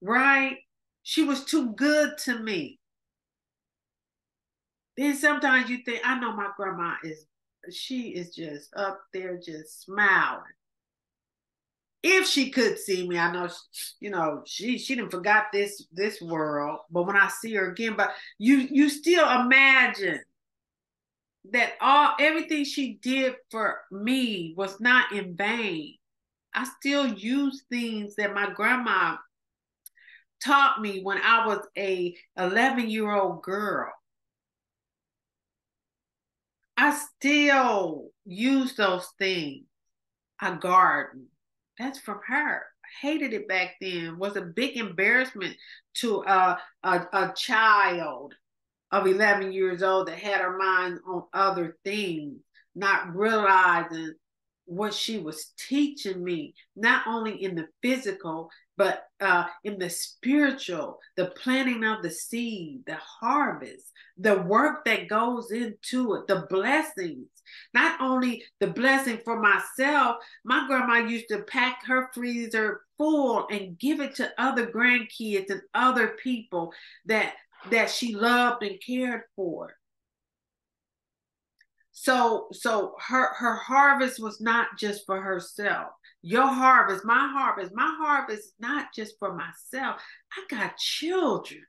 Right? She was too good to me. Then sometimes you think, I know my grandma is, she is just up there just smiling. If she could see me, I know, you know, she she didn't forgot this this world. But when I see her again, but you you still imagine that all everything she did for me was not in vain. I still use things that my grandma taught me when I was a 11 year old girl. I still use those things. A garden. That's from her. Hated it back then. Was a big embarrassment to a, a, a child of 11 years old that had her mind on other things, not realizing what she was teaching me, not only in the physical, but uh, in the spiritual, the planting of the seed, the harvest, the work that goes into it, the blessings. Not only the blessing for myself, my grandma used to pack her freezer full and give it to other grandkids and other people that that she loved and cared for. So so her her harvest was not just for herself. Your harvest, my harvest, my harvest is not just for myself. I got children.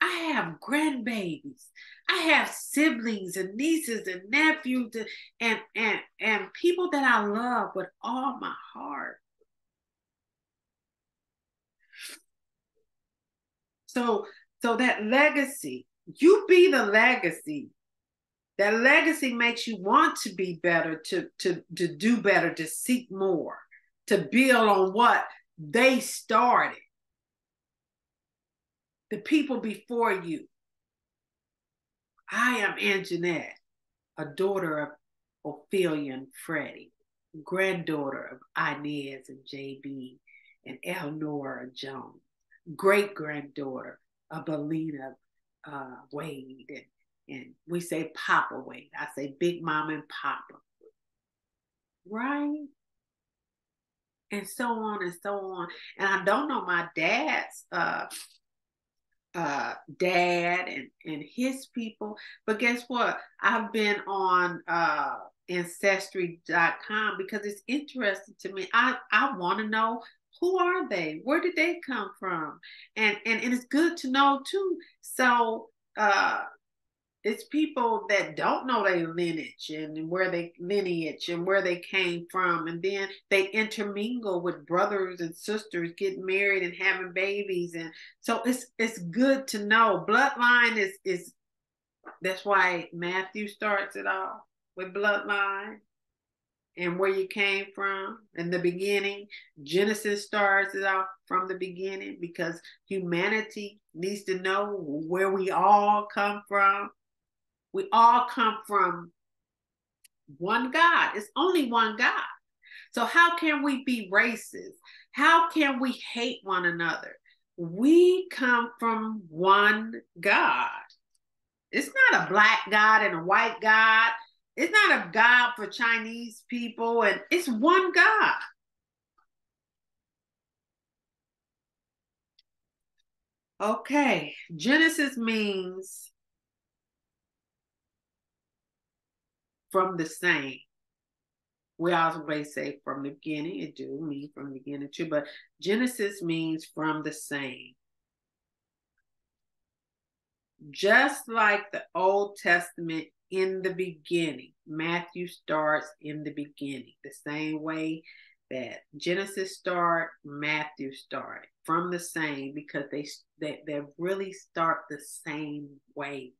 I have grandbabies. I have siblings and nieces and nephews and, and and and people that I love with all my heart. So so that legacy, you be the legacy. That legacy makes you want to be better, to, to, to do better, to seek more, to build on what they started. The people before you. I am Anjanette, a daughter of Ophelia and Freddie, granddaughter of Inez and JB and Elnora Jones, great granddaughter of Belina uh, Wade, and, and we say Papa Wade. I say Big Mama and Papa, right? And so on and so on. And I don't know my dad's uh, uh, dad and, and his people, but guess what? I've been on uh, ancestry.com because it's interesting to me. I, I want to know who are they? Where did they come from? And and, and it's good to know too. So uh it's people that don't know their lineage and where they lineage and where they came from. And then they intermingle with brothers and sisters getting married and having babies. And so it's it's good to know. Bloodline is is that's why matthew starts it off with bloodline and where you came from in the beginning. Genesis starts it off from the beginning because humanity needs to know where we all come from. We all come from one God. It's only one God. So, how can we be racist? How can we hate one another? We come from one God. It's not a black God and a white God it's not a God for Chinese people, and it's one God. Okay, Genesis means from the same. We always say from the beginning, it do mean from the beginning too, but Genesis means from the same. Just like the Old Testament in the beginning. Matthew starts in the beginning, the same way that Genesis start, Matthew start from the same because they they, they really start the same way.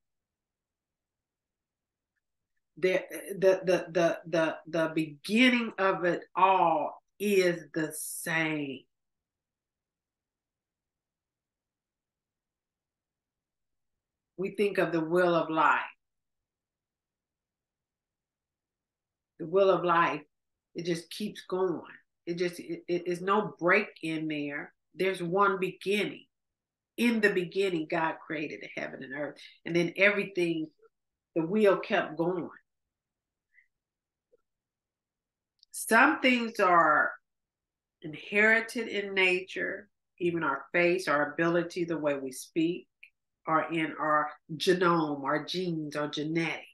The, the the the the the beginning of it all is the same. We think of the will of life the wheel of life, it just keeps going. It just it, it is no break in there. There's one beginning. In the beginning, God created the heaven and earth, and then everything, the wheel kept going. Some things are inherited in nature, even our face, our ability, the way we speak, are in our genome, our genes, our genetics,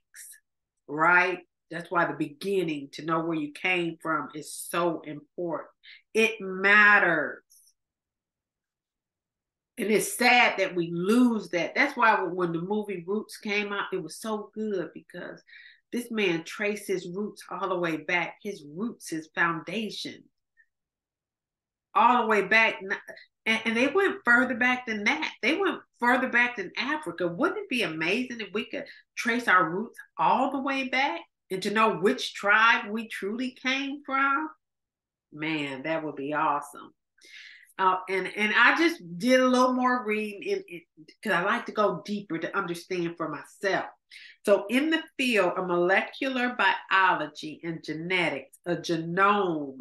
right? That's why the beginning to know where you came from is so important. It matters. And it's sad that we lose that. That's why when the movie Roots came out, it was so good because this man traced his roots all the way back. His roots, his foundation, all the way back. And, and they went further back than that. They went further back than Africa. Wouldn't it be amazing if we could trace our roots all the way back? And to know which tribe we truly came from, man, that would be awesome. Uh, and and I just did a little more reading because I like to go deeper to understand for myself. So in the field of molecular biology and genetics, a genome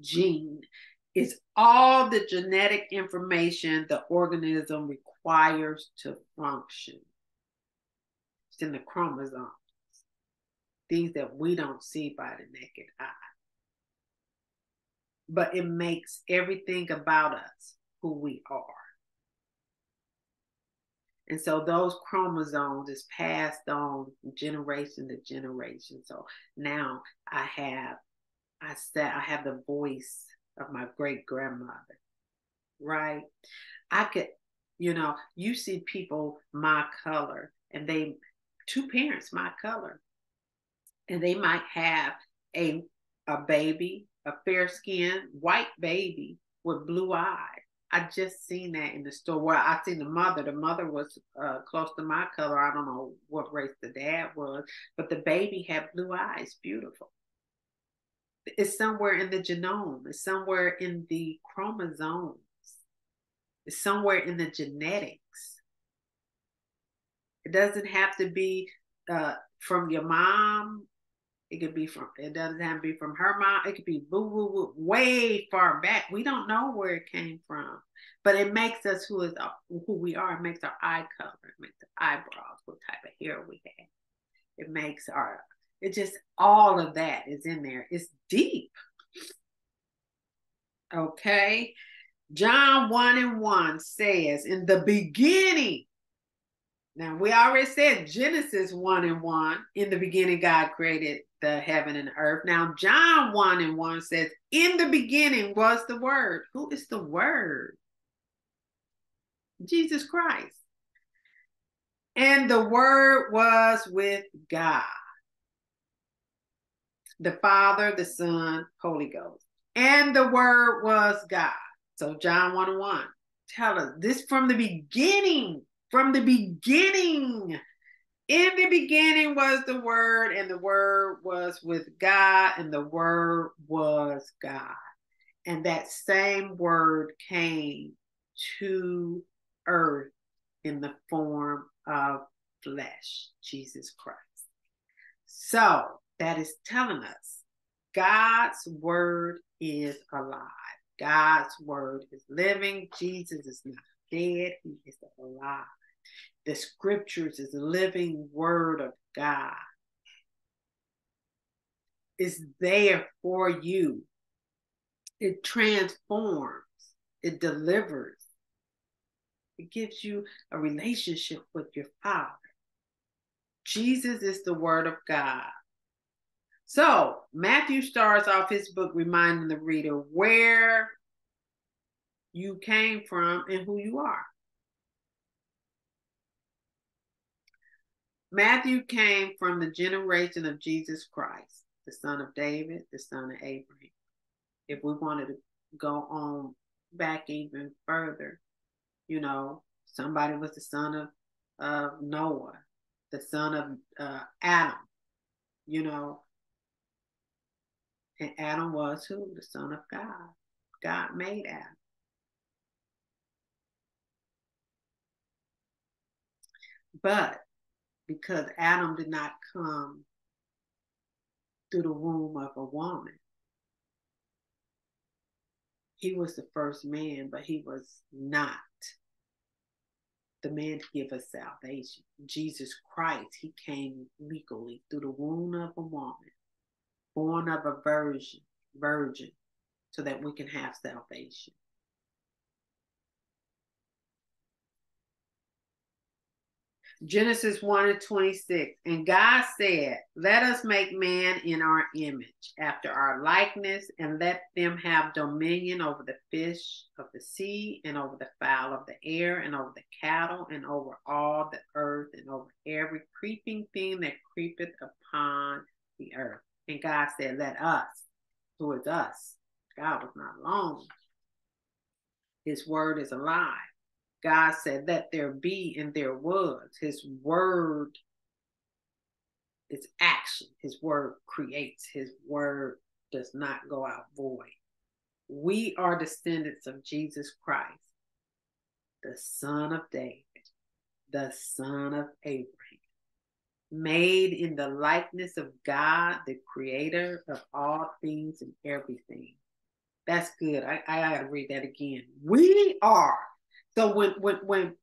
gene is all the genetic information the organism requires to function. It's in the chromosomes, things that we don't see by the naked eye. But it makes everything about us who we are. And so those chromosomes is passed on generation to generation. So now I have I said I have the voice of my great grandmother, right? I could, you know, you see people my color and they, two parents my color, and they might have a, a baby, a fair skinned white baby with blue eyes. I just seen that in the store where I seen the mother. The mother was uh, close to my color. I don't know what race the dad was, but the baby had blue eyes, beautiful it's somewhere in the genome, it's somewhere in the chromosomes, it's somewhere in the genetics. It doesn't have to be uh, from your mom. It could be from, it doesn't have to be from her mom. It could be boo, boo, way far back. We don't know where it came from, but it makes us who is who we are. It makes our eye color, it makes our eyebrows, what type of hair we have. It makes our it just all of that is in there. It's deep. Okay. John 1 and 1 says, In the beginning, now we already said Genesis 1 and 1, in the beginning, God created the heaven and earth. Now, John 1 and 1 says, In the beginning was the Word. Who is the Word? Jesus Christ. And the Word was with God the Father, the Son, Holy Ghost. And the Word was God. So John 1 and 1 tell us this from the beginning, from the beginning. In the beginning was the Word, and the Word was with God, and the Word was God. And that same Word came to earth in the form of flesh, Jesus Christ. So that is telling us God's word is alive. God's word is living. Jesus is not dead, he is alive. The scriptures is the living word of God. It's there for you. It transforms, it delivers, it gives you a relationship with your Father. Jesus is the Word of God. So Matthew starts off his book reminding the reader where you came from and who you are. Matthew came from the generation of Jesus Christ, the son of David, the son of Abraham. If we wanted to go on back even further, you know, somebody was the son of, of Noah, the son of uh, Adam, you know, and Adam was who? The son of God. God made Adam. But because Adam did not come through the womb of a woman, he was the first man, but he was not the man to give us salvation. Jesus Christ, he came legally through the womb of a woman born of a virgin, virgin, so that we can have salvation. Genesis 1 and 26. And God said, Let us make man in our image, after our likeness, and let them have dominion over the fish of the sea, and over the fowl of the air, and over the cattle, and over all the earth, and over every creeping thing that creepeth upon the earth. And God said, Let us, who is us. God was not alone. His word is alive. God said, Let there be, and there was. His word is action. His word creates. His word does not go out void. We are descendants of Jesus Christ, the son of David, the son of Abraham, made in the likeness of God, the creator of all things and everything. That's good. I, I gotta read that again. We are. So when when when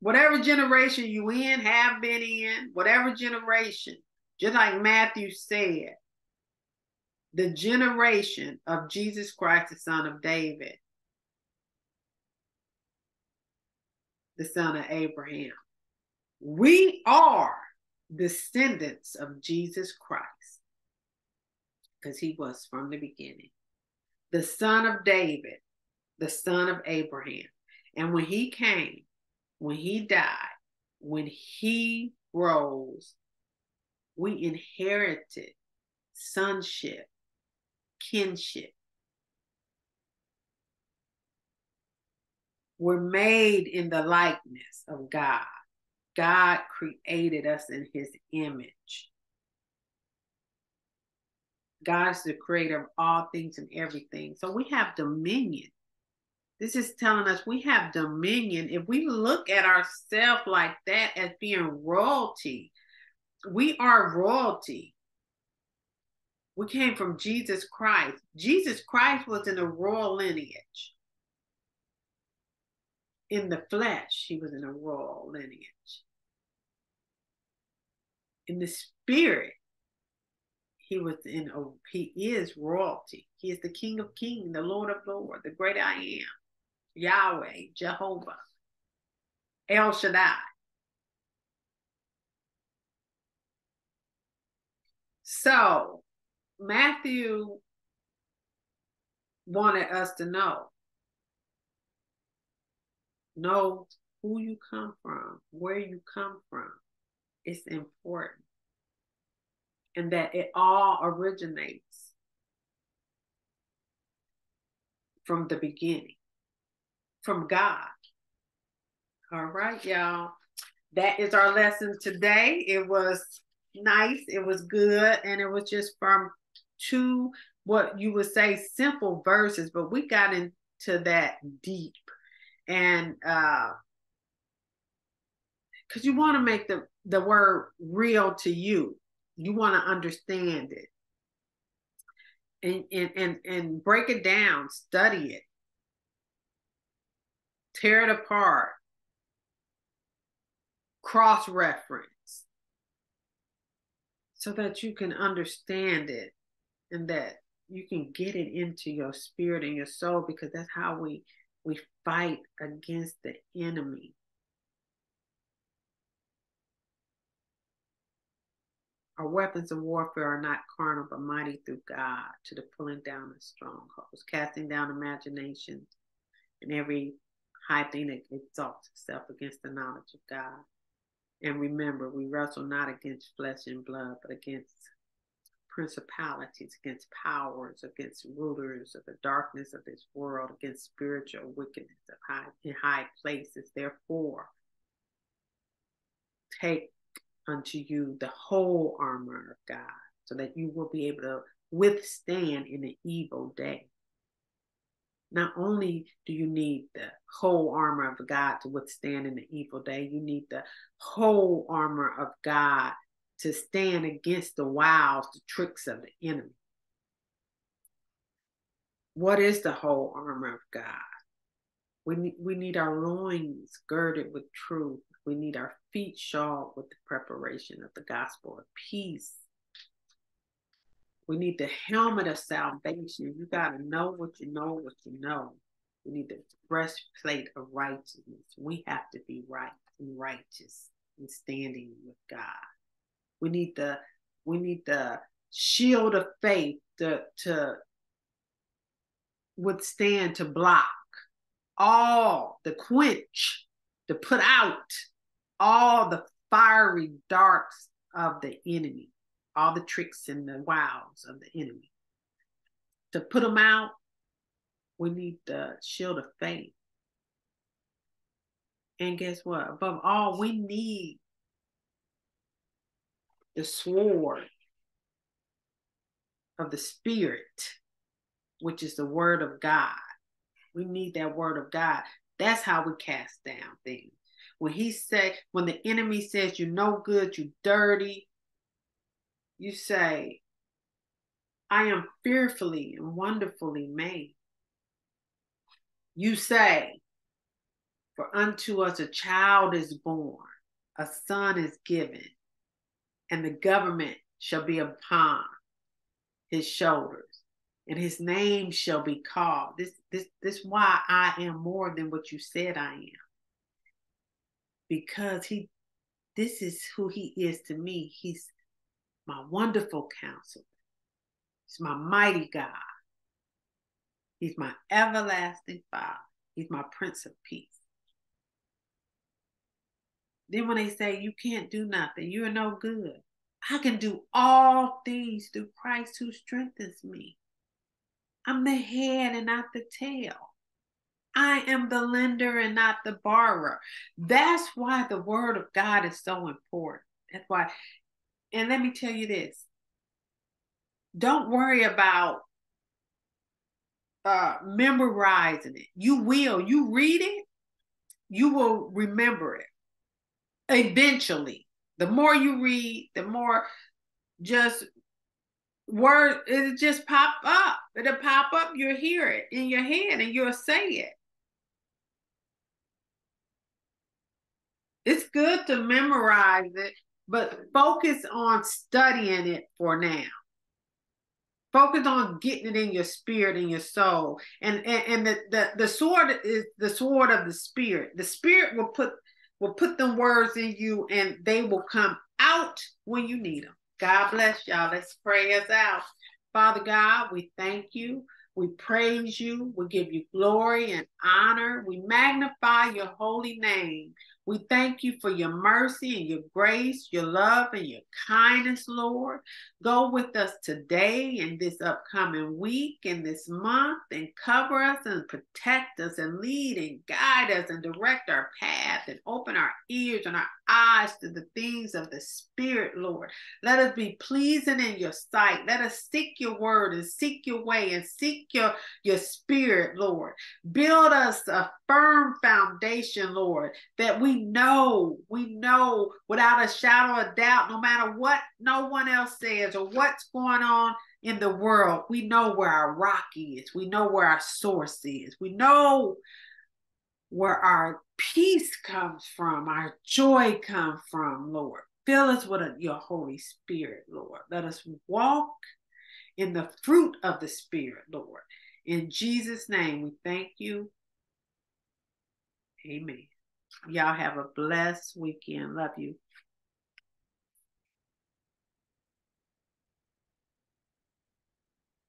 whatever generation you in, have been in, whatever generation, just like Matthew said, the generation of Jesus Christ, the son of David, the son of Abraham. We are descendants of Jesus Christ because he was from the beginning, the son of David, the son of Abraham. And when he came, when he died, when he rose, we inherited sonship, kinship. We're made in the likeness of God. God created us in his image. God is the creator of all things and everything. So we have dominion. This is telling us we have dominion. If we look at ourselves like that as being royalty, we are royalty. We came from Jesus Christ. Jesus Christ was in a royal lineage. In the flesh, he was in a royal lineage. In the spirit, he was in a, he is royalty. He is the King of Kings, the Lord of Lords, the great I am, Yahweh, Jehovah, El Shaddai. So Matthew wanted us to know. Know who you come from, where you come from. It's important and that it all originates from the beginning, from God. All right, y'all. That is our lesson today. It was nice, it was good, and it was just from two, what you would say, simple verses, but we got into that deep. And uh because you want to make the the word real to you you want to understand it and, and and and break it down study it tear it apart. Cross reference. So that you can understand it and that you can get it into your spirit and your soul because that's how we we fight against the enemy. Our weapons of warfare are not carnal, but mighty through God to the pulling down of strongholds, casting down imaginations and every high thing that exalts itself against the knowledge of God. And remember, we wrestle not against flesh and blood, but against principalities, against powers, against rulers of the darkness of this world, against spiritual wickedness of high, in high places. Therefore, take unto you the whole armor of God, so that you will be able to withstand in the evil day. Not only do you need the whole armor of God to withstand in the evil day, you need the whole armor of God to stand against the wiles, the tricks of the enemy. What is the whole armor of God? We need, we need our loins girded with truth. We need our feet shod with the preparation of the gospel of peace. We need the helmet of salvation. You got to know what you know, what you know. We need the breastplate of righteousness. We have to be right and righteous and standing with God. We need the we need the shield of faith to to withstand to block all the quench to put out all the fiery darts of the enemy, all the tricks and the wiles of the enemy. To put them out, we need the shield of faith. And guess what? Above all, we need the sword of the Spirit, which is the Word of God. We need that Word of God. That's how we cast down things. When he said, when the enemy says you're no good, you're dirty, you say, I am fearfully and wonderfully made. You say, For unto us a child is born, a son is given, and the government shall be upon his shoulders, and his name shall be called. This this this why I am more than what you said I am. Because he this is who he is to me. He's my wonderful counselor. He's my mighty God. He's my everlasting Father. He's my Prince of Peace. Then when they say you can't do nothing, you're no good. I can do all things through Christ who strengthens me. I'm the head and not the tail. I am the lender and not the borrower. That's why the word of God is so important. That's why. And let me tell you this don't worry about uh, memorizing it. You will. You read it, you will remember it eventually. The more you read, the more just word it just pop up. It'll pop up. You'll hear it in your head and you'll say it. It's good to memorize it, but focus on studying it for now. Focus on getting it in your spirit and your soul. And and, and the, the, the sword is the sword of the spirit. The spirit will put will put them words in you and they will come out when you need them. God bless y'all. Let's pray us out. Father God, we thank you. We praise you. We give you glory and honor. We magnify your holy name. We thank you for your mercy and your grace, your love and your kindness, Lord. Go with us today and this upcoming week and this month and cover us and protect us and lead and guide us and direct our path and open our ears and our eyes to the things of the Spirit, Lord. Let us be pleasing in your sight. Let us seek your word and seek your way and seek your, your spirit, Lord. Build us a firm foundation, Lord, that we know, we know without a shadow of doubt, no matter what no one else says or what's going on in the world, we know where our rock is. We know where our source is. We know where our peace comes from, our joy comes from, Lord. Fill us with a, your Holy Spirit, Lord. Let us walk in the fruit of the Spirit, Lord. In Jesus' name, we thank you. Amen. Y'all have a blessed weekend. Love you.